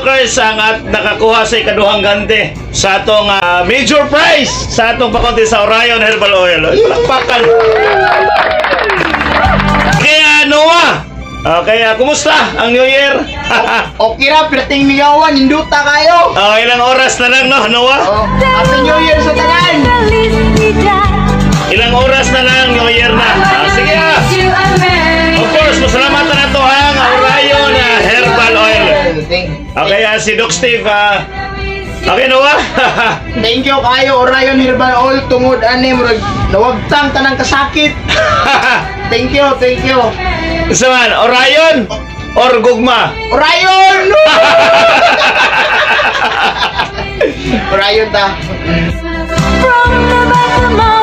Cars ang at nakakuha sa ikaduhang gante sa atong ah, major prize sa atong pakonti sa Orion Herbal Oil. Ay, Palakpakan. Kaya Noah, ah, kaya kumusta ang New Year? Okay ra, pirating migawan, induta kayo. Ah, ilang oras na lang no, Noah? Oh, Happy New Year sa tanan. Ilang oras na lang New Year na. Okay, ah, si Doc Steve, ah, okay Noah? Thank you kayo Orion Herbal Oil tungod ani murag nawagtang tanang kasakit. Thank you, thank you. Isa man, Orion or Gugma? Orion! Orion ta.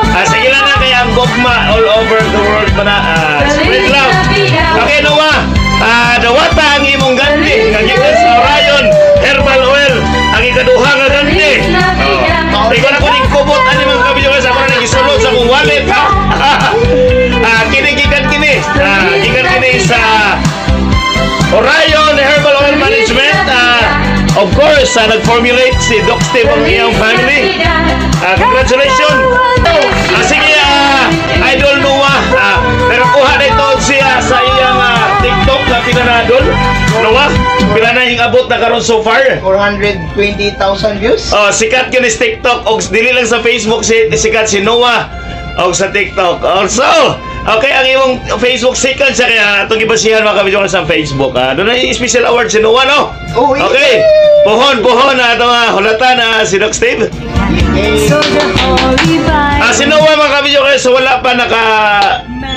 Ah, sige lang na kaya ang Gugma all over the world pa na. Ah, Ikaduha nga ganti. Oh. Ikaw na ko ning kubot ani mga kabidyo sa ako na gisulod sa akong wallet ah, kini gikan kini. Ah, gikan kini sa Orion Herbal Oil Management. Ah, of course, ah, nag-formulate si Doc Steve ang iyong family. Ah, congratulations. Ah, sige, ah, pila na yung abot na karon so far. 420,000 views. Oh, sikat yun is TikTok. O, dili lang sa Facebook, si, sikat si Noah. O, sa TikTok. Also, okay, ang imong Facebook sikat siya kaya itong ibasihan mga kabidyo sa Facebook. Ah. Doon na yung special award si Noah, no? Oh, yeah. Okay. Puhon, puhon na ito mga hulatan na si Doc Steve. Ah, si Noah mga kabidyo kayo, so wala pa naka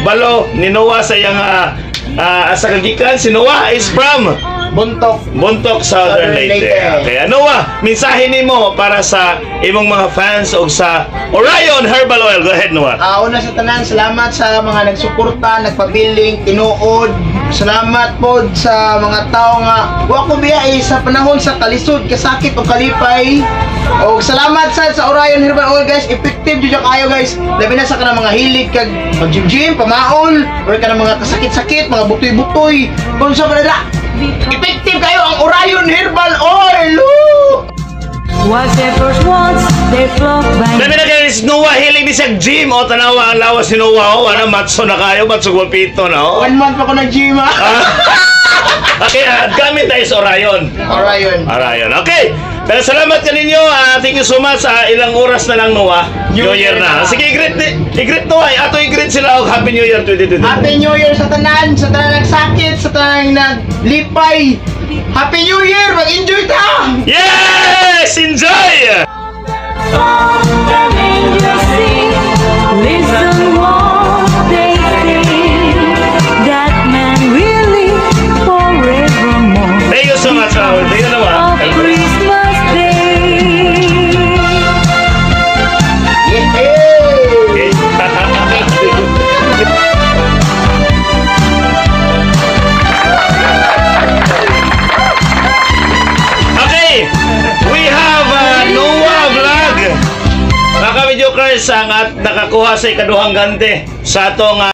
balo ni Noah sa iyang ah, ah, sa kagikan. Si Noah is from Buntok. Buntok Southern Leyte. Kaya Noah, mensahe nimo para sa imong mga fans o sa Orion Herbal Oil. Go ahead, Noah. Ah, una sa tanan, salamat sa mga nagsuporta, nagpabiling, tinuod. Salamat po sa mga tao nga wa ko biya eh, sa panahon sa kalisod, kasakit o kalipay. O salamat sa sa Orion Herbal Oil guys, effective jud kayo guys. Labi na sa kanang mga hilig kag mag-gym, pamaol, or kanang mga kasakit-sakit, mga butoy-butoy. Kung sa manila, effective kayo ang Orion Herbal Oil. Whatever wants, they flock by Dami na kayo si Noah, hiling ni siya gym. O, tanawa ang lawas si Noah. O, ano, matso na kayo, matso guwapito na. O. One month pa ko nag-gym ha. Okay, ah, gamit tayo sa Orion. Orion. Orion. Okay. Pero salamat ka ninyo. Ah, thank you so much. Ah, ilang oras na lang, Noah. New, New Year Year na. na. Sige, i-greet, ni- i-greet Noah. Ato i-greet sila. Og Happy New Year 2020. Happy New Year sa tanan, sa tanan nagsakit, sa tanan naglipay. Happy New Year! Mag-enjoy ta! Yes! Enjoy! and Mga ka-videokers, ang at nakakuha sa ikaduhang gante sa atong uh,